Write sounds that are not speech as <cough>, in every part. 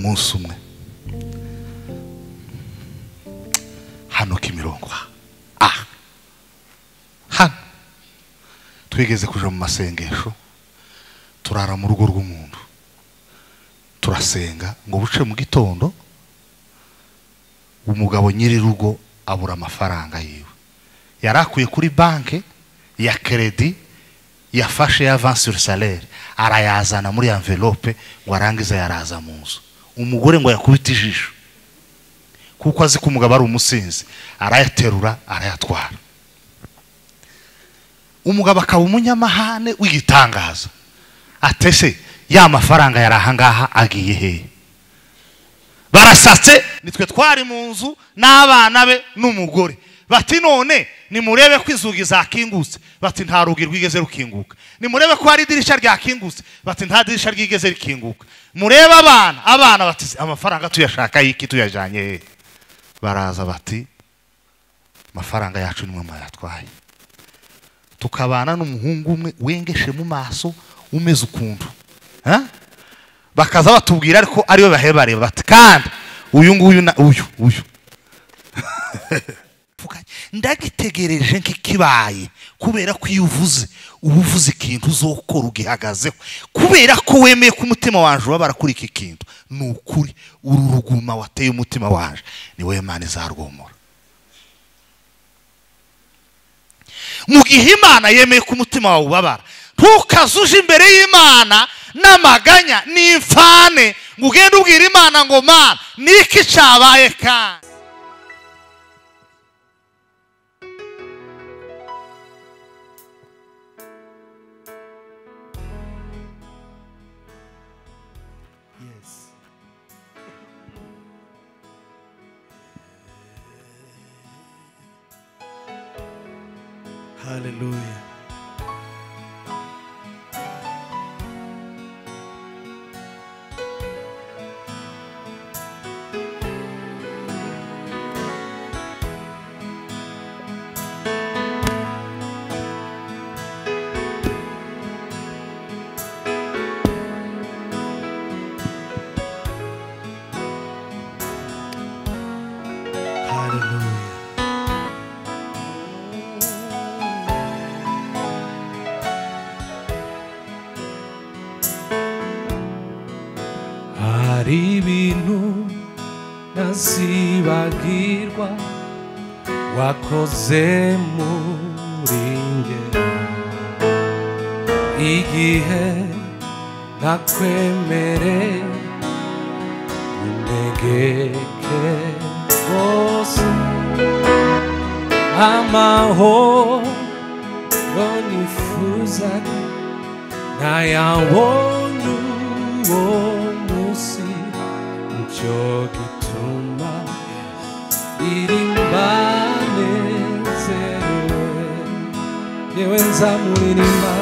umunsi umwe hano kimirongo aha hano twigeze kuja mu masengesho turara mu rugo rw'umuntu. Turasenga ngo buce mu gitondo umugabo nyiri rugo abura amafaranga yiwe. Yari akuye kuri banki ya kredi yafashe ya avance sur salaire. Arayazana muri envelope ngo arangize yaraza mu nzu. Umugore ngo yakubite ijisho. Kuko azi ko umugabo ari umusinzi. Arayaterura arayatwara. Umugabo akaba umunyamahane w'igitangaza. Atese ya mafaranga yari ahangaha agiye hehe barasatse nitwe twari mu nzu n'abana be n'umugore. Bati none nimurebe ko inzugi zakingutse bati nta rugi rwigeze rukinguka. Nimurebe ko hari idirishya ryakingutse. Bati nta dirishya ryigeze rikinguka. Murebe abana. Abana bati amafaranga tuyashaka y'iki tuyajyanye baraza bati amafaranga yacu nimwe mwayatwaye. Tukabana n'umuhungu umwe wengeshe mu maso umeze ukuntu. Bakaza batubwira ariko ariwe bareba bati kandi uyu nguyu uyu uyu <laughs> ndagitegereje nk'ikibaye kubera ko iyo uvuze uba uvuze ikintu uzokora ugihagazeho. Kubera ko wemeye ko umutima waje ubabara kuri iki kintu ni ukuri. Uru ruguma wateye umutima waje ni wowe Imana izarwomora. Mu gihe imana yemeye ko umutima wawe ubabara ntukaze uje imbere y'imana n'amaganya n'imfane. Ngo ugende ubwira imana ngo mana niki cyabaye kandi? Hallelujah. Ntazibagirwa wakoze muri nge igihe nakwemere untegeke rwose. Amahoro nifuzaga ntayabonye uwo munsi gituma irimba nezerewe yewe nzamuririmba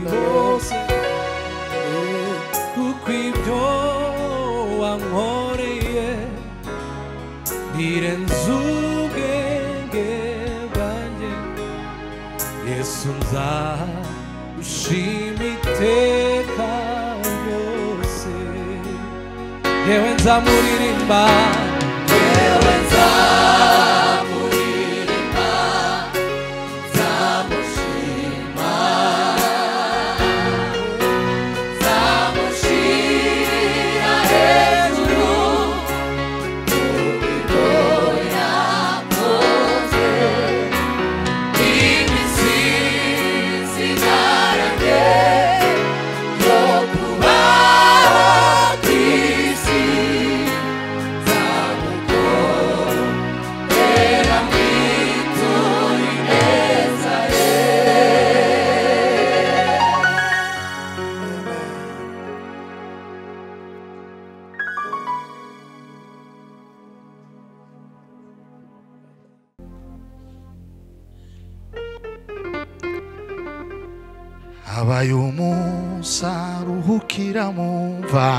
você e qui tuo e diren su che che vange se. Morir em bar umunsi aruhukira mu mva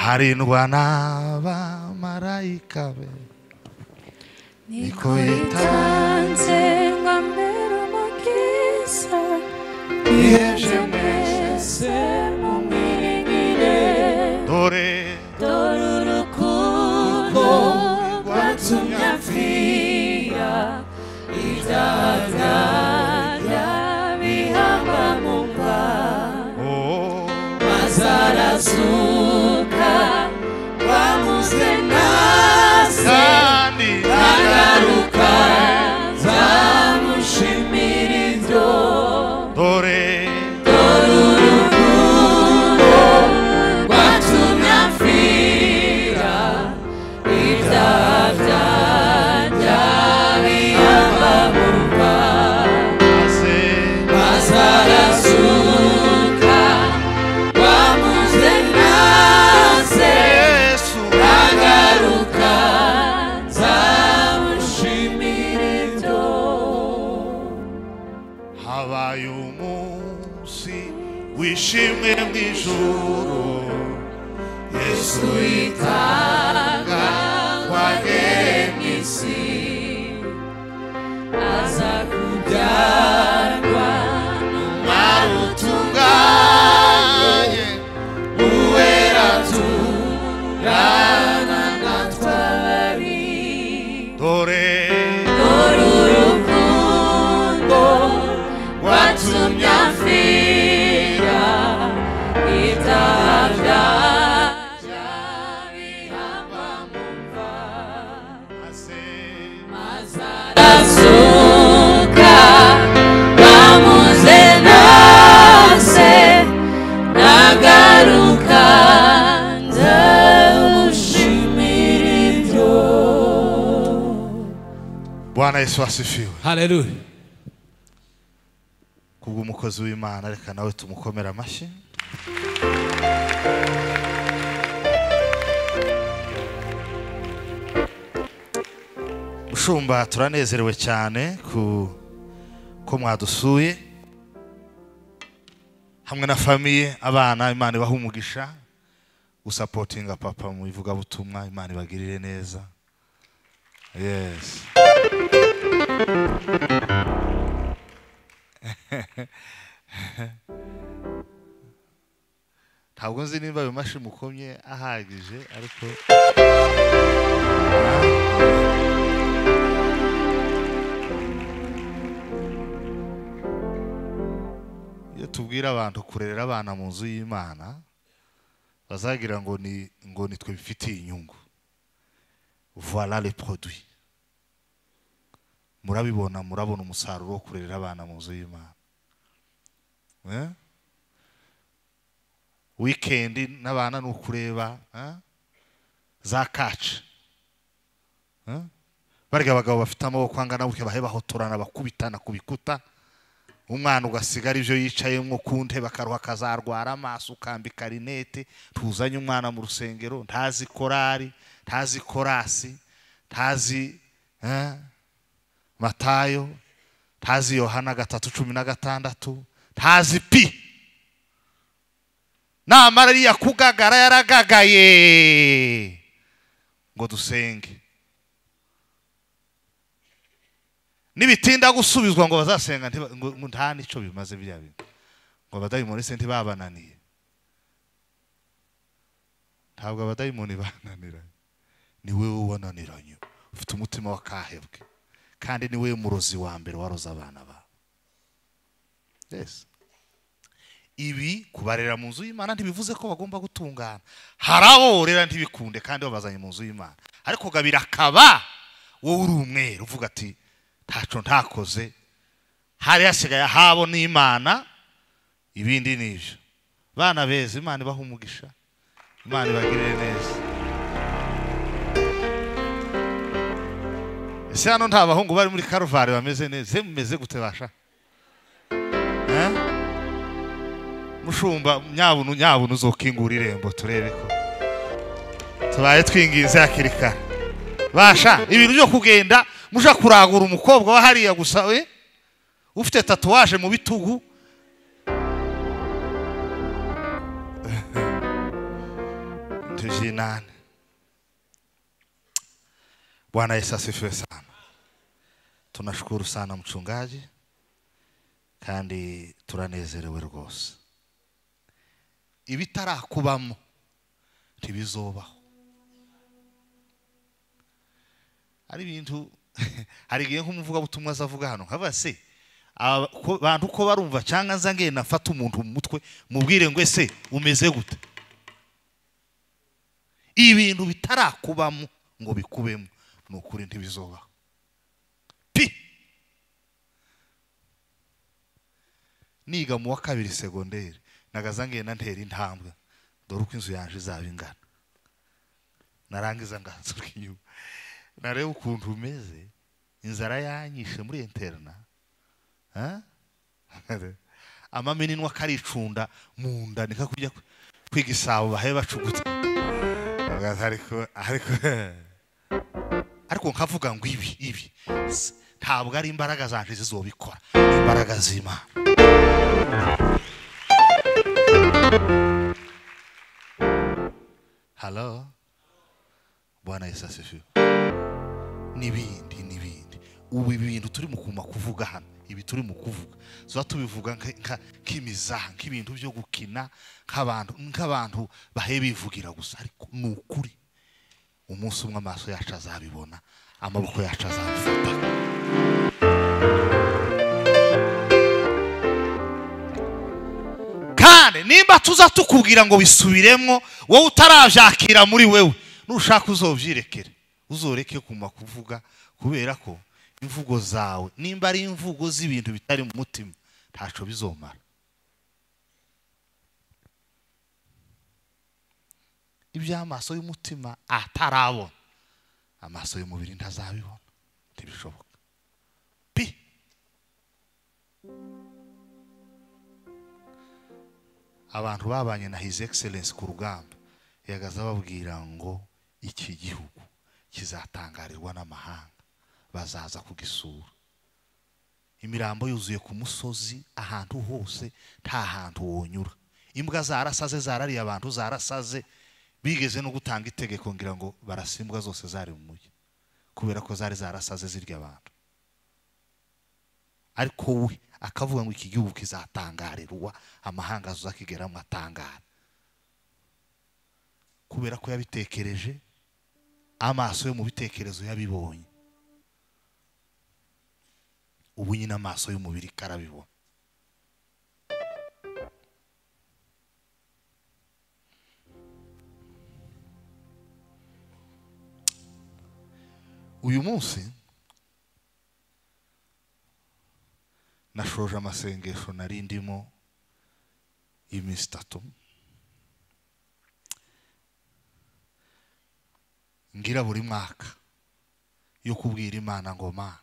harindwa n'abamarayika be niko yitanze ngo ambere umukiza Yihebye mwese mumwigire dore dore urukundo rwatumye apfira So. juro, bwana yesu asifiwe. Haleluya kubw'umukozi w'imana reka nawe tumukomere amashyi. Mushumba turanezerewe cyane ku ko mwadusuye. Hamwe na famiye abana imana ibaha umugisha. Gusapotinga papa mu ivugabutumwa imana ibagirire neza. Yes. Ntabwo nzi niba ayo mashi mukomye ahagije ariko iyo tubwira abantu kurerera abana mu nzu y'imana bazagira ngo ni ngo nitwe bifitiye inyungu. Voilà les produits. Murabibona murabona umusaruro wo kurerera abana mu nzu y'imana. Wikendi n'abana ni ukureba za kaci barya abagabo bafite amaboko angana gutya bahotorana bakubitana ku bikuta. Umwana ugasigara ibyo yicayemo ku ntebe akaruha akazarwara amaso ukambika rinete tuzanye umwana mu rusengero ntazi korari ntazi korasi ntazi? Matayo ntazi yohana gatatu cumi na gatandatu ntazi pi namara ariya kugagara yaragagaye. Ngo dusenge. Nibitinda gusubizwa ngo bazasenga ngo nta n'icyo bimaze biriya bintu. Ngo abadayimoni se ntibabananiye ntabwo abadayimoni bananira ni wowe wananiranye ufite umutima w'akahebwe kandi ni wowe murozi wa mbere waroze abana bawe ibi kubarera mu nzu y'imana ntibivuze ko bagomba gutungana. Hari abo worera ntibikunde kandi babazanye mu nzu y'imana. Ariko gabira akaba wowe uri umweru uvuga ati ntaco ntakoze. Hari hasigaye ahabo n'imana ibindi ni ibyo bana beza imana ibaha umugisha. Imana ibagirire neza. Ese hano nta bahungu bari muri karuvari bameze neza. Mumeze gute basha? Mushumba nyabunu nyabunu uzokingura irembo turebe ko. Tubaye twinginze hakiri kare. Basha ibintu byo kugenda muja kuragura umukobwa wa hariya gusa we? Ufite tatuwaje mu bitugu? Tujinane bwana yesu asifiwe sana. Tunashukuru sana mchungaji kandi turanezerewe rwose. Ibitarakubamo ntibizobaho. Hari ibintu <laughs> hari igihe nk'umuvugabutumwa aza avuga hano. Nkaba se abantu ko barumva cyangwa nza ngenda mfata umuntu mu mutwe mubwire ngo ese umeze gute? Ibintu bitarakubamo ngo bikubemo. Ni ukuri ntibizobaho pi niga mu wa kabiri segonderi ngenda ntera intambwe dore uko inzu yanje izaba ingana narangiza ngansuka inyuma nareba ukuntu umeze inzara yanyishe muri interna Ha? amameninwa karicunda mu nda nika kujya kwiga isabo bahaye bacuguta ariko ariko nkavuga ngo ibi ibi. Ntabwo ari imbaraga zanje zizobikora. Ni imbaraga z'imana. Halo bwana yesu n'ibindi n'ibindi. Ubu ibi bintu turi mu kuma kuvuga hano. Ibi turi mu kuvuga. Tuba tubivuga nk'imizaha nk'ibintu byo gukina nk'abantu nk'abantu bahe bivugira gusa. Ariko ni ukuri. Umunsi umwe amaso yacu azabibona amaboko yacu azabifata. Kandi nimba tuza tukubwira ngo bisubiremo wowe utarabyakira muri wewe nushaka uzobyirekere uzoreke kuma kuvuga kubera ko imvugo zawe nimba ari imvugo z'ibintu bitari mu mutima ntaco bizomara. Iby'amaso y'umutima atarabona amaso y'umubiri ntazabibona ntibishoboka. Pi. Abantu babanye na his excellence ku rugamba. Yagaza ababwira ngo iki gihugu kizatangarirwa n'amahanga. Bazaza kugisura. Imirambo yuzuye ku musozi ahantu hose nta hantu wonyura. Imbwa zarasaze zarariye abantu zarasaze. Bigeze no gutanga itegeko ngira ngo barasa imbwa zose zari mu mujyi kubera ko zari zarasaze zirya abantu. Ariko we akavuga ngo iki gihugu kizatangarirwa amahanga azakigeramo atangara kubera ko yabitekereje amaso yo mu bitekerezo yabibonye. Ubu nyine amaso y'umubiri karabibona uyu munsi nashoje amasengesho nari ndimo y'iminsi itatu ngira buri mwaka yo kubwira imana ngo mana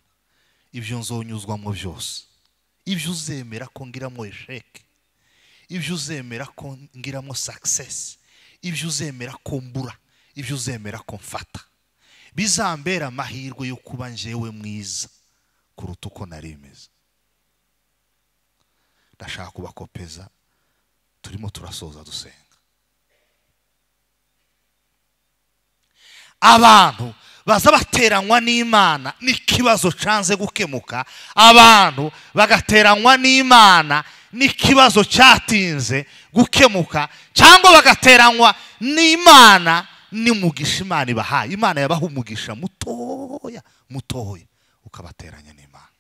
ibyo nzonyuzwamo byose. Ibyo uzemera ko ngiramo esheke ibyo uzemera ko ngiramo success. Ibyo uzemera ko mbura. Ibyo uzemera ko mfata bizambera amahirwe yo kuba njyewe mwiza kuruta uko nari imeze ndashaka kubakopeza turimo turasoza dusenga. Abantu baza bateranywa n'imana n'ikibazo canze gukemuka. Abantu bagateranywa n'imana n'ikibazo cyatinze gukemuka cyangwa bagateranywa n'imana n'umugisha imana ibahaye imana yabaha umugisha mutoya mutoya. Ukabateranya n'imana.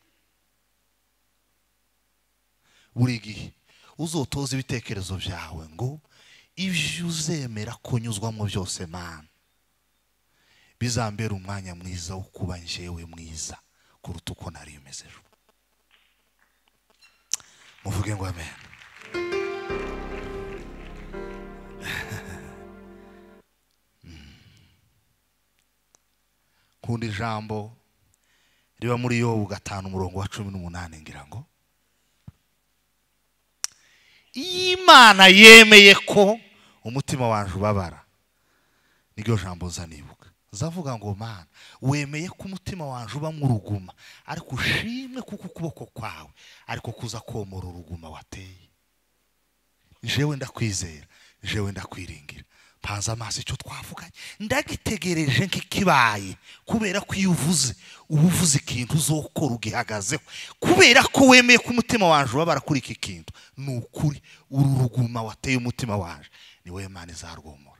Buri gihe uzotoza ibitekerezo byawe ngo ibyo uzemera kunyuzwamo byose mana. Bizambera umwanya mwiza wo kuba njyewe mwiza kuruta uko nari imeze muvuge ngo amen. Nkunda ijambo riba muri yobu gatanu umurongo wa cumi n'umunani ngira ngo iyo imana yemeye ko umutima wanjye ubabara niryo jambo nza nibuka. Zavuga ngo mana wemeye ko umutima wanjye ubamo uruguma ariko ushimwe kuko ukuboko kwawe ariko kuza komora uruguma wateye. Jewe ndakwizera jewe ndakwiringira. Panze amaso icyo twavuganye ndagitegereje nk'ikibaye kubera ko iyo uvuze uba uvuze ikintu uzokora ugihagazeho. Kubera ko wemeye ko umutima wanjye ubabara kuri iki kintu ni ukuri uru ruguma wateye umutima wanjye ni wowe mana izarwomora.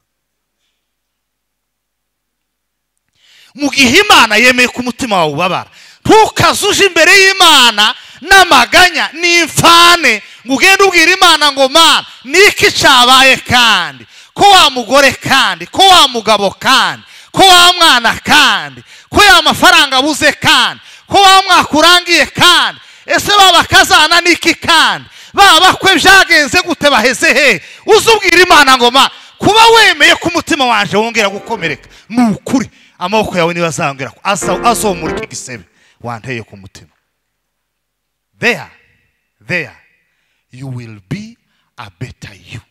Mu gihe imana yemeye ko umutima wawe ubabara ntukaze uje imbere y'imana n'amaganya n'imfane ngo ugende ubwira imana ngo mana niki cyabaye kandi? Ko wa mugore kandi ko wa mugabo kandi ko wa mwana kandi ko ya mafaranga abuze kandi ko wa mwaka urangiye kandi. Ese baba kazana niki kandi? Baba kwe byagenze gute baheze he? Uzubwira imana ngo ma kuba wemeye ko umutima waje wongera gukomereka ni ukuri. Amaboko yawe niba ko azomurika igisebe wanteye ku mutima. There there you will be a better you.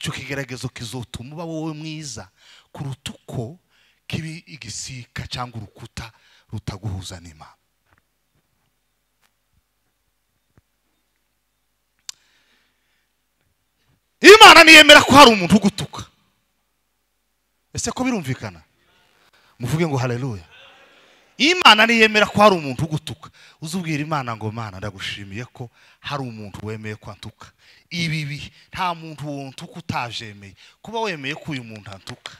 Icyo kigaragazo kizotuma uba wowe mwiza kuruta uko kibi igisika cyangwa urukuta rutaguhuza n'imana imana niyemera ko hari umuntu ugutuka. Ese ko birumvikana? Muvuge ngo haleluya. Imana niyemera ko hari umuntu ugutuka. Uzubwira imana ngo mana ndagushimiye ko hari umuntu wemeye ko antuka. Ibi bihe nta muntu wontuka utabyemeye kuba wemeye ko uyu muntu antuka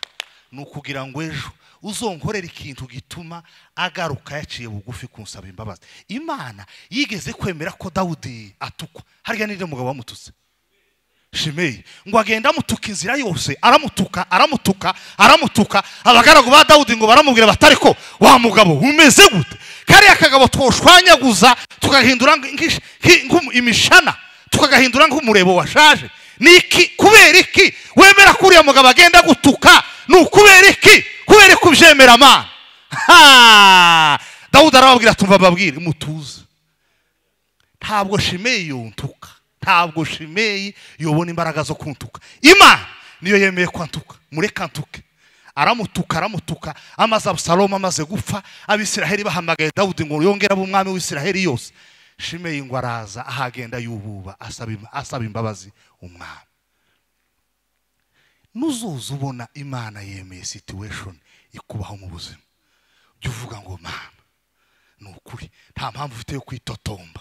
ni ukugira ngo ejo uzonkorera ikintu gituma agaruka yaciye bugufi kunsaba imbabazi. Imana yigeze kwemera ko dawudi atukwa harya n'indi mugabo wamututse. Shimeyi ngo agenda mutuka inzira yose. Aramutuka aramutuka aramutuka. Abagaragu ba dawudi ngo baramubwira batari ko wa mugabo umeze gute? Kariya akagabo twoshwanyaguza tukagahindura imishana. Tukagahindura nk'umurebo washaje. Ni iki kubera iki? Wemera ko mugabo agenda gutuka? Ni ukubera iki? Kubera ko ubyemera amana dawudi arababwira tumva babwire mutuze. Ntabwo shimeyi yuntuka ntabwo shimeyi yobona imbaraga zo kuntuka. Imana niyo yemeye kwantuka. Mureke antuke aramutuka aramutuka. Amaze abusalomu amaze gupfa abisiraheli bahamagaye dawudi ngo yongere abe umwami w'isiraheli yose. Shimeyi ngo araza ahagenda yububa asaba imbabazi umwami. Nuzuza ubona imana yemeye situation ikubaho mu buzima. Jya uvuga ngo mana ni ukuri nta mpamvu ufite yo kwitotomba.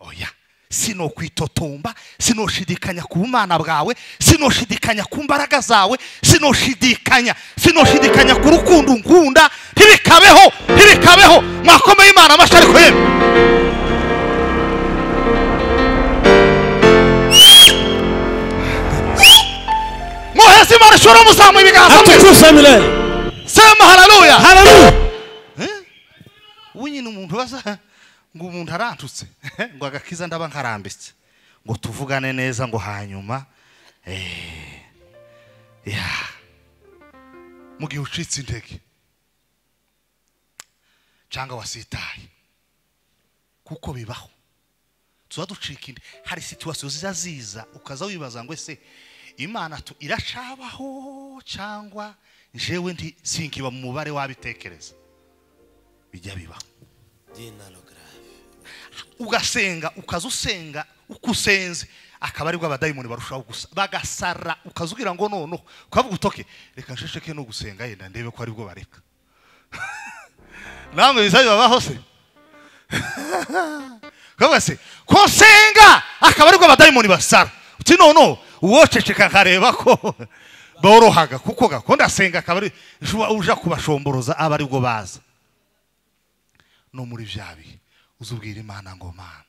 Oya. Sino kwitotomba sinoshidikanya ku bumana bwawe sinoshidikanya ku mbaraga zawe sinoshidikanya sinoshidikanya ku rukundo nkunda. Ntibikabeho ntibikabeho. Mwakomeye imana amashyi ariko yemwe muheze imana ishobora muzamuye ibiganza atukuza sema haleluya. Haleluya. Ubu nyine umuntu baza ngo umuntu arantutse <laughs> ngo agakiza ndaba nkarambitse ngo tuvugane neza ngo hanyuma eh, mu gihe ucitse intege cyangwa wasitaye kuko bibaho tuba ducika indi hari situwasiyo ziza ziza ukaza wibaza ngo ese imana tu iracabaho cyangwa jewe ndi sinkiba mu mubare w'abitekereza bijya bibaho ugasenga ukaza usenga uko usenze akaba aribwo abadayimoni barushaho gusa. Bagasara ukazugira ngo noneho ukavuga utoke reka nshesheke no gusenga yenda ndebe ko aribwo bareka. <laughs> Namwe bizaje babaho se? <laughs> Kavuga se ko nsenga akaba aribwo abadayimoni basara. Uti noneho uwoceceka nkareba ko <laughs> borohaga kuko gakondo asenga akaba ari uja kubashomboroza aba aribwo baza. No muri bya bihe uzubwira imana ngo mana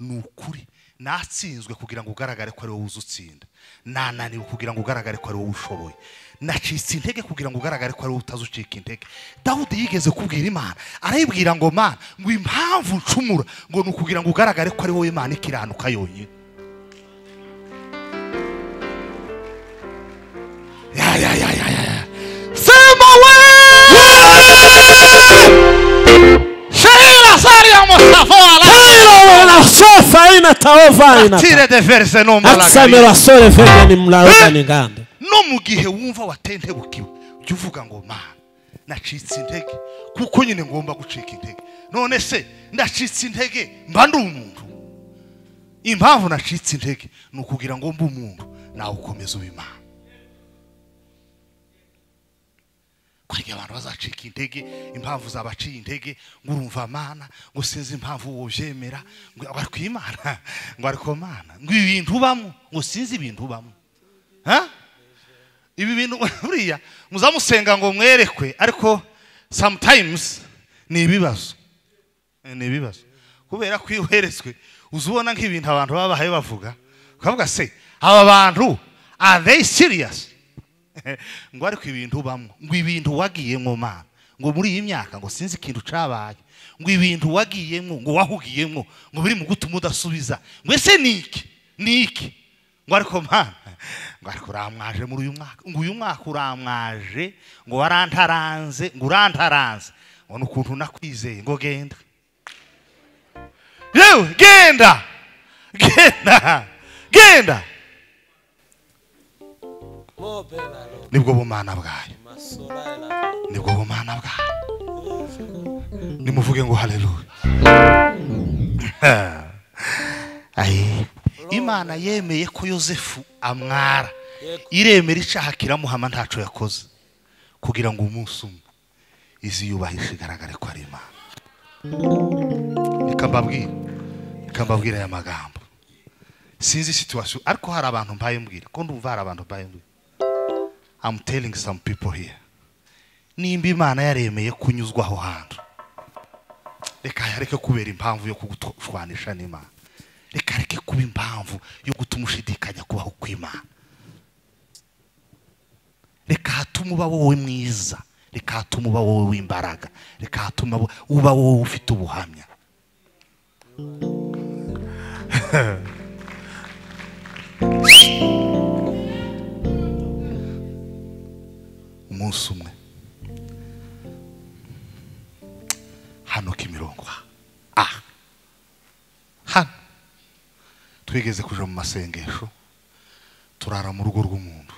ni ukuri natsinzwe kugira ngo ugaragare ko ari wowe uzi utsinda nananiwe kugira ngo ugaragare ko ari wowe ushoboye. Nacitse intege kugira ngo ugaragare ko ari wowe utazi ucika intege. Dawudi yigeze kubwira imana arayibwira ngo mana ngo impamvu ncumura ngo ni ukugira ngo ugaragare ko ari wowe imana ikiranuka yonyine. Ya ya ya ya. Hilo ina taova ina. tire de verse no Aksamira sore venge ni mlauka ni ngande. no mu gihe wumva watentebukiwe jya uvuga ngo mana nacitse intege kuko nyine ngomba gucika intege none se ndacitse intege mba ndi umuntu. Impamvu nacitse intege ni ukugira ngo mbe umuntu nawe ukomeza uba kwiga abantu bazacika intege impamvu zabaciye intege ngo urumva mana ngo sinzi impamvu wobyemera ngo ari ku imana <laughs> ngo ari ku mana ngo ibi bintu ubamo ngo sinzi ibintu ubamo. Ibi bintu <laughs> buriya muzamusenga ngo mwerekwe ariko sometimes ni ibibazo. Eh, ni ibibazo. Kubera ko iyo uheretswe uza ubona nk'ibintu abantu baba bahaye bavuga ukavuga se aba bantu are they serious? <laughs> ngo ariko ibintu ubamo ngo ibintu wagiyemo mana ngo muri iyi myaka ngo sinzi ikintu cabaye ngo ibintu wagiyemo ngo wahugiyemo ngo biri mu gutuma udasubiza. Ngo ese ni iki? Ni iki? Ngo ariko mana ngo ariko uramwaje muri uyu mwaka. Ngo uyu mwaka uramwaje ngo warantaranze ngo urantaranze. Ngo ni ukuntu nakwizeye. Ngo genda. Yewe genda! Genda! Genda! Ni bwo bumana bwayo ni bwo bumana bwayo nimuvuge ngo haleluya <laughs> imana yemeye ko yosefu amwara. Iremera icaha kiramuhama ntaco yakoze. Kugira ngo umunsi umwe izi yubahisha igaragare ko ari imana. Reka mbabwire. Reka mbabwire aya magambo. Sinzi situation ariko hari abantu mbaye mbwira. Ko ndumva hari abantu mbaye mbwira. I'm telling some people here. Nimba imana yaremeye kunyuzwa aho hantu. Reka yareke kubera impamvu yo kugushwanisha n'imana. Reka reke kuba impamvu yo gutuma ushidikanya kubaho kw'imana. Reka hatume uba wowe mwiza. Reka hatume uba wowe w'imbaraga. Reka hatume uba wowe ufite ubuhamya. <laughs> umunsi umwe. Hano kimirongo aha hano. Twigeze kuja mu masengesho turara mu rugo rw'umuntu.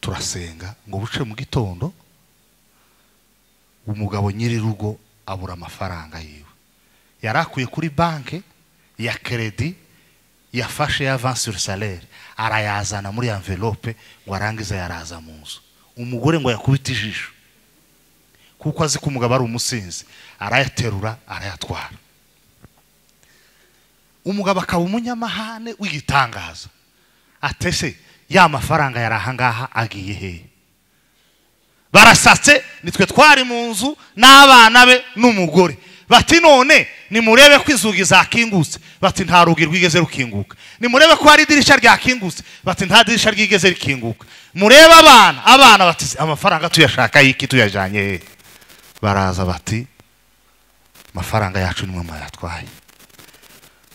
Turasenga ngo buce mu gitondo umugabo nyiri rugo abura amafaranga yiwe. Yari akuye kuri banki ya kredi yafashe ya avance sur salaire. Arayazana muri envelope ngo arangize yaraza mu nzu. Umugore ngo yakubite ijisho. Kuko azi ko umugabo ari umusinzi arayaterura arayatwara. Umugabo akaba umunyamahane w'igitangaza. Atese ya mafaranga yari ahangaha agiye hehe barasatse nitwe twari mu nzu n'abana be n'umugore. Bati none nimurebe ko inzugi zakingutse. Bati nta rugi rwigeze rukinguka. Nimurebe ko hari idirishya ryakingutse. Bati nta dirisha ryigeze rikinguka. Murebe abana abana bati amafaranga tuyashaka yiki tuyajyanye? Hehe baraza bati amafaranga yacu nimwe mwayatwaye.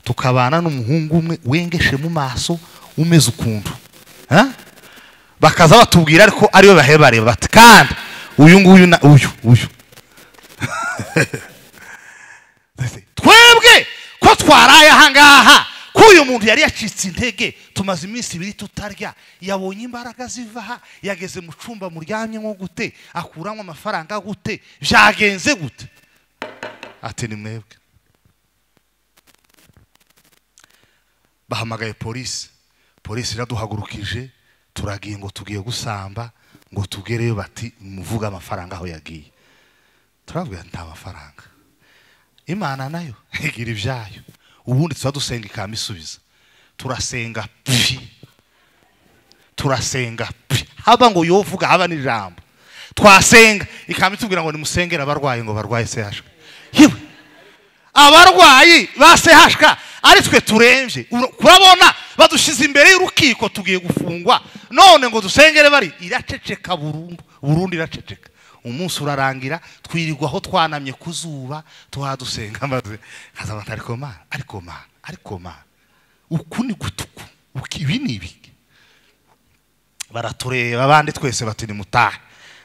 Tukabana n'umuhungu umwe wengeshe mu maso umeze ukuntu. Bakaza batubwira ariko ariwe bahebare. Bati kandi uyu nguyu uyu uyu <laughs> twaraye ahangaha. Ko uyu muntu yari yacitse intege tumaze iminsi ibiri tutarya. Yabonye imbaraga ziva aha yageze mu cyumba muryamyemo gute akuramo amafaranga gute byagenze gute. Ati ni mwebwe. Bahamagaye polisi polisi iraduhagurukije turagiye ngo tugiye gusamba ngo tugereyo bati muvuge amafaranga aho yagiye. Turavuga nta mafaranga. Imana na yo <laughs> igira ibyayo ubundi tuba dusenga ikaba isubiza turasenga pi. Turasenga pi. Haba ngo yovuga haba n'ijambo. Twasenga. Ikaba itubwira ngo nimusengere abarwayi ngo barwaye sehashwe yewe abarwayi ba sehashwa ari twe turembye Ura- kurabona badushyize imbere y'urukiko tugiye gufungwa. None ngo dusengere bari iraceceka burundu. Burundu iraceceka. Umunsi urarangira twirirwa aho twanamye ku zuba tuhadusenga maze nkazaba nti ariko mana ariko mana ariko mana uku ni gutuku uku ibi ni ibiki baratureba abandi twese bati nimutahe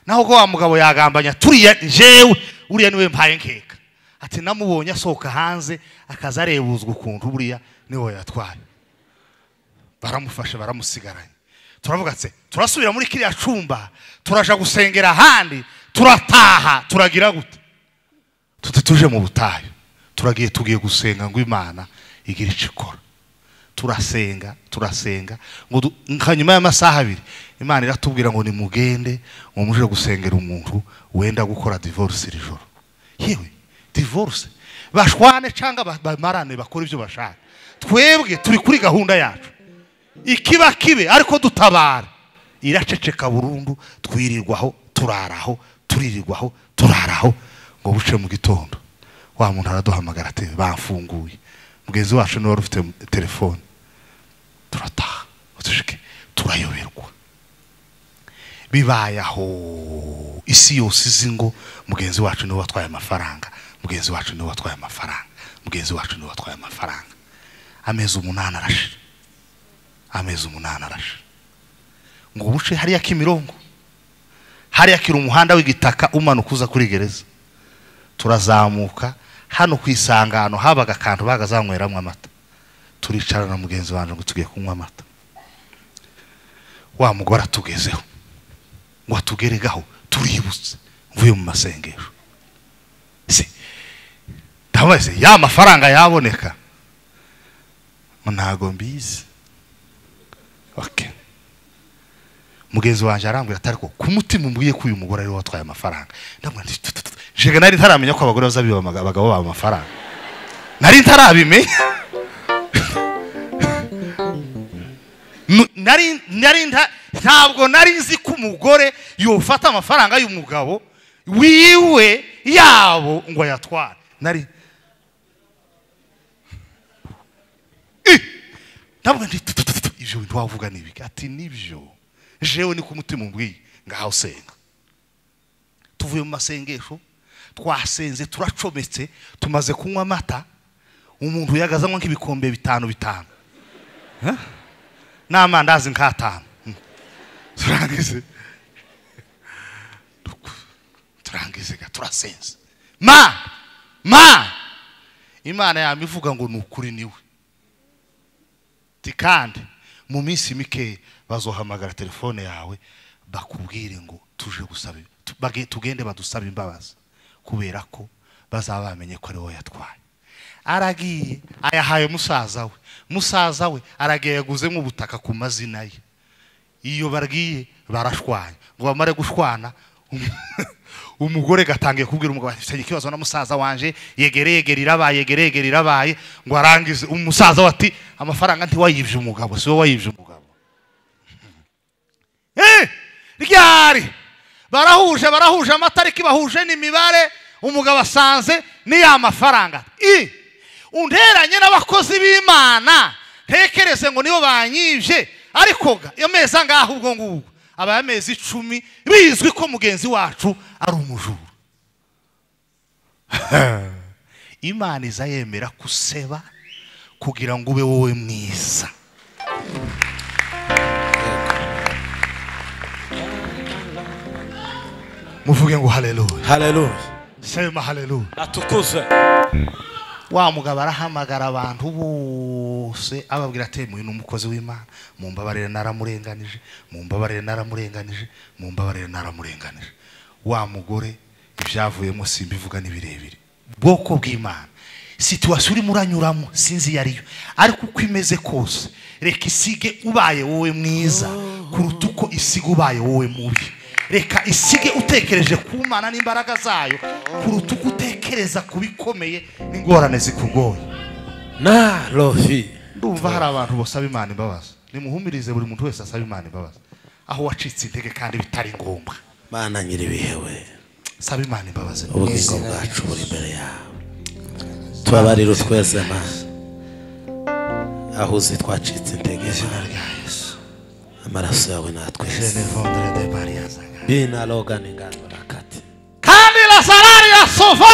naho ko wa mugabo yagambanya turiya jewe uriya ni we mpaye nkeka. Ati namubonye asohoka hanze akaza arebuzwa ukuntu buriya ni we yatwaye. Baramufashe baramusigaranye. Turavuga ati turasubira muri kiriya cumba turaja gusengera ahandi turataha turagira gute tuti tuje mu butayu. Turagiye tugiye gusenga ngo imana igire icyo ikora turasenga turasenga ngo du- nka nyuma y'amasaha abiri imana iratubwira ngo nimugende ngo muje gusengera umuntu wenda gukora divorce iri joro. Yewe divorce. Bashwane cyangwa ba- bamarane bakora ibyo bashaka. Twebwe turi kuri gahunda yacu. Ikiba kibe ariko dutabara. Iraceceka burundu twirirwaho turaraho turirirwaho turaraho. Ngo buce mu gitondo. Wa muntu araduhamagara ati bafunguye. Mugenzi wacu niwe wari ufite telefone. Turataha utushike turayoberwa. Bibaye aho isi yose izi ngo mugenzi wacu niwe watwaye amafaranga. Mugenzi wacu niwe watwaye amafaranga. Mugenzi wacu niwe watwaye amafaranga. Amezi umunani arashe amezi umunani arashe ngo buce hariya kimirongo hariya kiri umuhanda w'igitaka umanuka uza kuri gereza. Turazamuka hano ku isangano habaga akantu bagazanyweramo amata. Turicara na mugenzi wanjye ngo tugiye kunywa amata. Wa mugore atugezeho ngo atugeregaho tuributse mvuye mu masengesho. Se ndabaze ya mafaranga yaboneka. Ntago mbizi. Mugenzi wanjye arambwira ati ariko ku mutima umbwiye ko uyu mugore ari we watwaye amafaranga? Jega nari ntaramenya ko abagore bazabiba abagabo babo amafaranga. Nari ntarabimenya. <laughs> Ntabwo nari nzi ko umugore yofata amafaranga y'umugabo wiwe yabo ngo ayatware nari tutututu ibyo bintu wavuga ni ibiki? Ati ni byo. Jewe ni ku mutima umbwiye ngaho usenga tuvuye mu masengesho twasenze turacometse tumaze kunywa amata umuntu yagaze anywa nk'ibikombe bitanu bitanu n'amandazi nk'atanu turangize turangize turasenze ma! Ma! Imana yamivuga ngo ni ukuri ni we Ati kandi mu minsi mikeya bazohamagara telefone yawe bakubwire ngo tuje gusaba tugende badusaba imbabazi kubera ko bazaba bamenye ko ari wowe yatwaye. Aragiye ayahaye musaza we. Musaza we aragiye yaguzemo ubutaka ku mazina ye. Iyo bargiye barashwanya. Ngo bamare gushwana um- <laughs> umugore gatangiye kubwira umugabo ati "Mfitanye ikibazo na musaza wanje. Yegere yegere irabaye yegere yegere irabaye. Ngo arangize umusaza we ati amafaranga ntiwayibye umugabo si wowe wayibye umugabo. Ryari barahuje barahuje amatariki bahuje n'imibare umugabo asanze ni ya mafaranga i unteranye n'abakozi b'imana. Ntekereze ngo nibo banyibye. Ariko ga iyo mezi angahe ubwo ngubwo aba amezi icumi bizwi ko mugenzi wacu ari umujura. <laughs> Imana iza yemera kuseba kugira ngo ube wowe mwiza. Muvuge ngo haleluya haleluya sema haleluya atukuzwe wa mugabo arahamagara abantu bose ababwira ati muyu ni umukozi w'imana. Mumbabarire naramurenganije mumbabarire naramurenganije mumbabarire naramurenganije. Wa mugore ibyavuyemo simbivuga ni birebire. Bwoko bw'imana. Situwasiyo urimo uranyuramo sinzi iyo ariyo. Ariko uko imeze kose reka isige ubaye wowe mwiza kuruta uko isiga ubaye wowe mubi. Reka isige utekereje ku mana n'imbaraga zayo. Kuruta uko utekereza ku bikomeye n'ingorane zikugoye. Na lovi ndumva hari abantu basaba imana imbabazi. Nimuhumirize buri muntu wese asaba imana imbabazi. Aho wacitse intege kandi bitari ngombwa. Mana nyiribihe we saba imana imbabazi. Ubugingo bwacu buri imbere yawe. Tubabarire utweze mana. Aho uzi twacitse intege izina rya yesu. amaraso yawe natwe jina loga ningano rakati. Kani la sarari ya sofa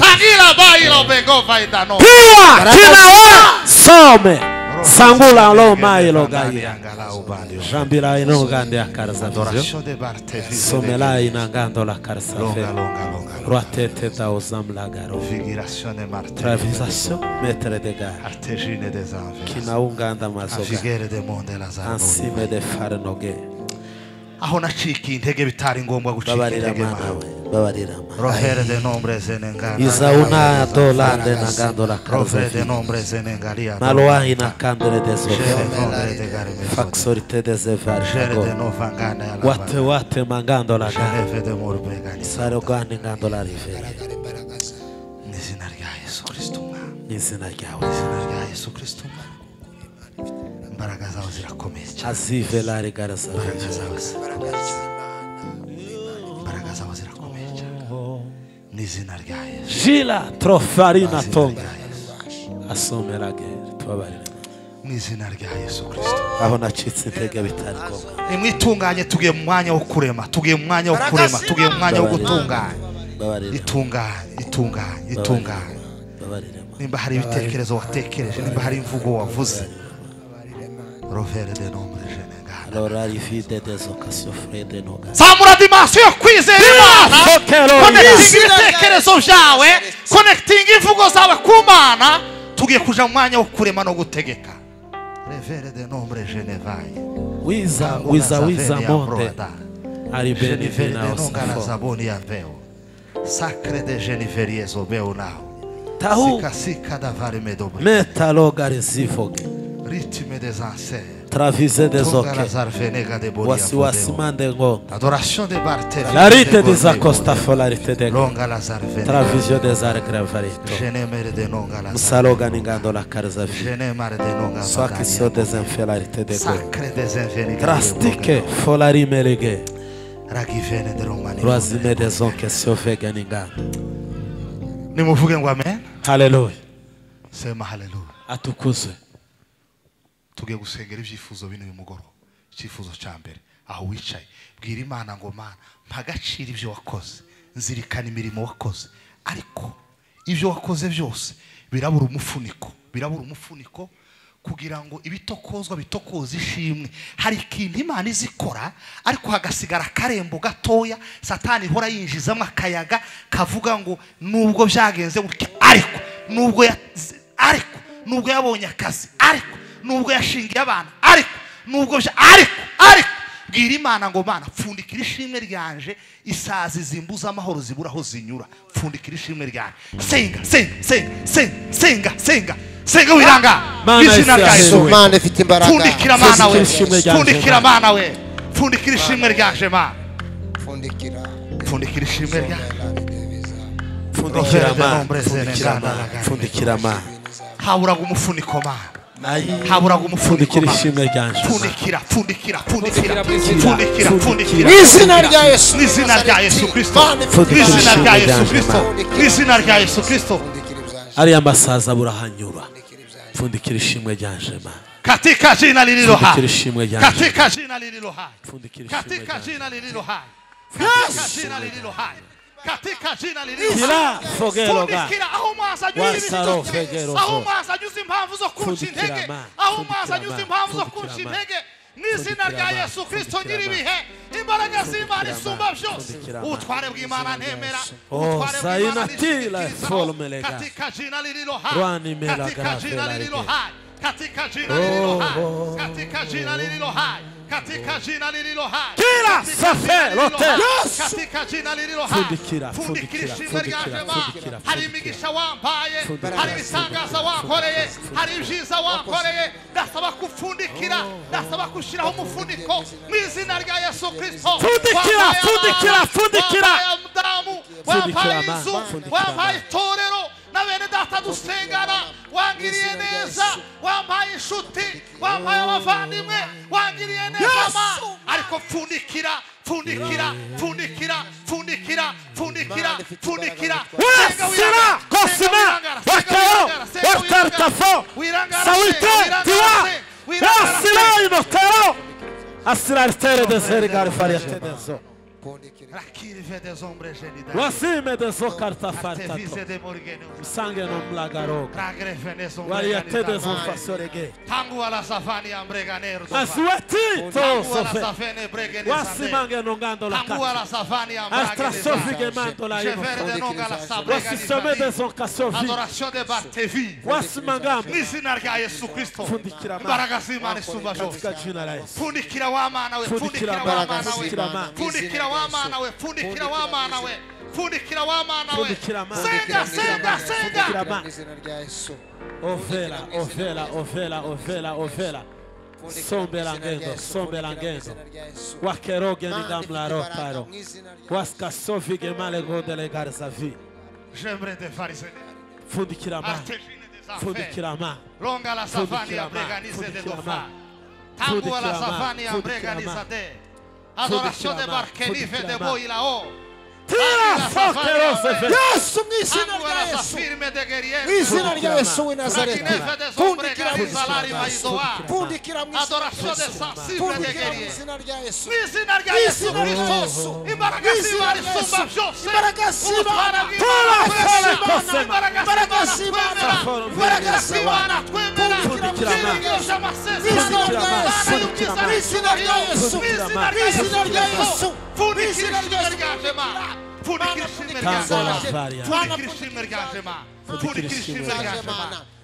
tangira bairo begova idano. Pia kina kinawa some. sangula alo mai logaye jambila ino gande akarza vizyo somela ina gando la karsa fe roatete da ozam la garo. Travisation maître de gare kinaunga anda mazoga ansime de fare nogue aho nacikiye intege bitari ngombwa gucika intege mawe. rohere de nombre zenengana izauna dolande na gandola rohere de nombre zenengalia maloahi na candole de zove faxorite de zevar shere de novangana ya wate wate mangandola ga shere de morbega sarogane gandola rivera nizina rya Yesu Kristo nizina rya Yesu Kristo imbaraga zawe zirakomeye cyane. Azive la rigarza imbaraga zawe imbaraga zawe zirakomeye cyane. N'izina rya Yesu. Jila trofarina Izina tonga. asomera gere tubabarire. Mu izina rya Yesu kirisito aho nacitse intege bitari ngombwa. Nimwitunganye tugiye mu mwanya wo kurema tugiye mu mwanya wo kurema tugiye mu mwanya wo gutunganya. Itunganye itunganye itunganye. Nimba hari ibitekerezo watekereje nimba hari imvugo wavuze Lord, you feed that as occasion friend and organ. Samuradima sio kwizera connecting ibitekerezo byawe connecting imvugo zawe kumana tugiye kuja mu mwanya wo kurema gutegeka revere de nombre genevaye wiza wiza wiza monte aribeni vena osafo zaboni ya veo sacre de geneveries obeu nao tahu sikasika davare medobe metalogaresifoge rythme des ancêtres. Travisa dezoke wasiwasimande ngo larite dizakosta folarite de travisio desargravarito musaloga ningando la carzavi swakisio desenfelarite de drastike folarimelege lwazime dezoke siovega ningando nimuvuge ngo amen. Haleluya sema haleluya atukuzwe tugiye gusengera ibyifuzo bino uyu mugoroba. Icyifuzo cya mbere aho wicaye. Bwira imana ngo mana mpa agaciro ibyo wakoze. Nzirikana imirimo wakoze. Ariko ibyo wakoze byose birabura umufuniko birabura umufuniko kugira ngo ibitokozwa bitokoze ishimwe. Hari ikintu imana izikora ariko hagasigara akarembo gatoya satani ihora yinjizamo akayaga kavuga ngo nubwo byagenze gutya ariko nubwo ariko nubwo yabonye akazi ariko nubwo yashingiye abana. Ariko nubwo ariko ariko bwira imana ngo mana pfundikira ishimwe ryanje isazi zimbuza amahoro ziburaho zinyura. Pfundikira ishimwe ryanje. Senga senga senga senga senga senga senga wiranga. Mana izina rya yesu Mana ifite imbaraga. Pfundikira mana we. Pfundikira Mana. mana we. Pfundikira ishimwe ryanje mana pfundikira. Pfundikira ishimwe ryanje pfundikira ma fundikira pfundikira ma pfundikira ma haburaga umufuniko mana haburaga umupfundikira ishimwe ryanje fundikira fundikira fundikira fundikira izina rya Yesu. Izina rya Yesu Kristo. Izina rya Yesu Kristo. Izina rya Yesu Kristo. Ariya masaza burahanyura. Fundikira ishimwe ryanje katika jina lililo hai. katika jina lililo hai. Katika jina lililo hai. Katika jina lililo hai katika jina lililo sogeroga wasarogeroga impamvu zo kunshintege ahumasa n'izina rya yesu kirisito nyir'ibihe imbaraga z'imana isumba byose ubutware bw'imana ntemera ubutware bw'imana nishyikirizamo katika jina lililo hayi katika jina lililo hayi katika jina lililo hayi katika jina lililo hayi katika jina lililo hai, kila sacerdote katika jina lililo hai, fundikira ishinga ryajye hari imigisha wambaye, hari ibisangaza wankoreye, hari ibyiza wankoreye, ndasaba kufundikira, ndasaba gushyiraho umufuniko mu izina rya Yesu Kristo. Fundikira, fundikira, fundikira, wambaye umudamu, wambaye inzu, wambaye itorero na data dusengana wangiriye neza. Wampaye inshuti wampaye abavandimwe wangiriye neza ariko funikira funikira funikira funikira funikira funikira. Sira kosima! bakao bakartafo sawite tiwa! asira imotero asira artere deseri gari fariya Wasime de sokarta farta to. Sangue no mlagaroga. Wariate de zonfasorege. Tangu ala safani ambreganero. Asuati to sofe. Wasimange nongando la kata. Tangu ala safani ambreganero. Astrasofige mando la imo. Wasisome de zonkasofi. Adoração de batevi. Wasimangam. Nisinarga Yesu Kristo. Fundikira ma. Baragasi mane subajo. Fundikira wa mana we. Fundikira wa mana we. Fundikira w'amaana fundikira w'amaana fundikira w'amaana senga senga senga ovela ovela ovela ovela ovela sombela ngendo sombela ngendo wakeroge ni damu la roho karo wasikasovige fundikira ma fundikira ma longa la safani ya breganize de dofa tangu la safani ya breganize de Adoración de Barkenife de Boilao. Yesu mw'izina rya Yesu mw'izina rya Yesu Adoração dessa cifra de Funi Krishna Mergajema. Funi Krishna Mergajema. Funi Krishna Mergajema.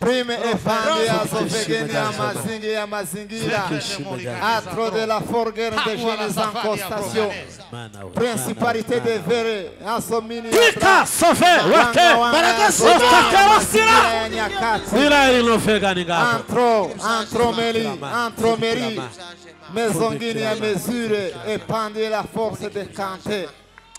prime efandi ya ya mazingi ya mazingira, jema atro de la forger de Mana we. principalité de vere, asomini Tika sofe wake. Nyakati. Ila ilo fegani gapo. Antro, antromeli, antromeri, mezongini ya mesure, epandi la force de canter.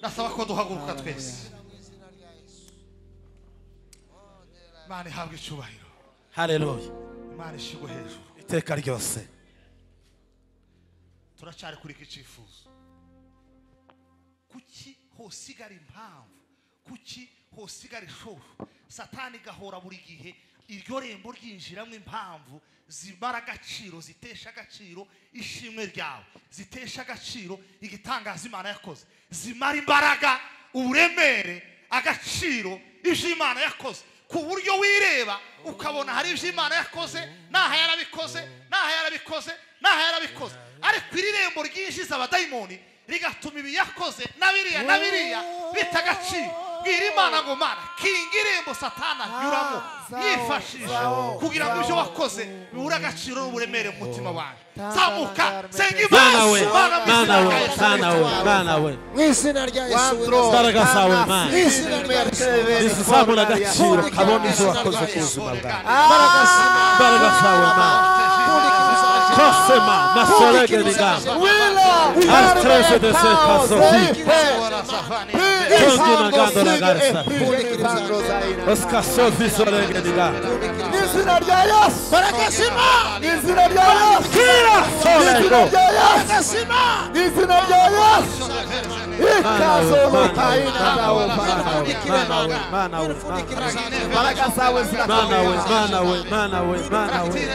나사와 거도하고 같겠어. 많이 하게 주바이로. 할렐루야. 많이 쉬고 해 주. iteka ryose turacyari kuri iki cyifuzo kuki hosigara impamvu kuki hosigara ishoro satani igahora buri gihe iryo rembo ryinjiramo impamvu zimara agaciro zitesha agaciro ishimwe ryawe zitesha agaciro igitangaza imana yakoze zimara imbaraga uburemere agaciro ibyo imana yakoze. Ku buryo wireba ukabona hari ibyo imana yakoze n'aha yarabikoze n'aha yarabikoze n'aha yarabikoze. Ariko iri rembo ryinjiza abadayimoni rigatuma ibi yakoze na biriya na biriya bita agaciro bwira imana ngo mana kinga irembo satana anyuramo yifashisha kugira ngo ibyo wakoze bibure agaciro n'uburemere mu mutima wawe zamuka senga imana Mana we. Mana we. Mana we. Mu izina rya Yesu. Imbaraga zawe Mana. Zizamura agaciro kabona izo wakoze ku buzima bwawe. Imbaraga zawe Mana. Pundikira izina rya Yesu. Kose Mana. Nasorege Tungi na gando na garsa.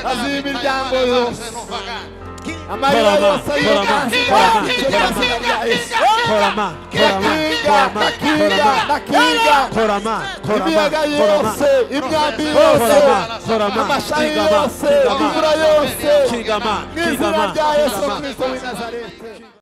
Azimi ryango yo ambayo wasaidia jina Yesu. Korama, korama, korama, korama, korama, korama, yose, imyambi yose, amashami yose, imvura yose, ni izina rya Yesu Kristo w'i Nazareti.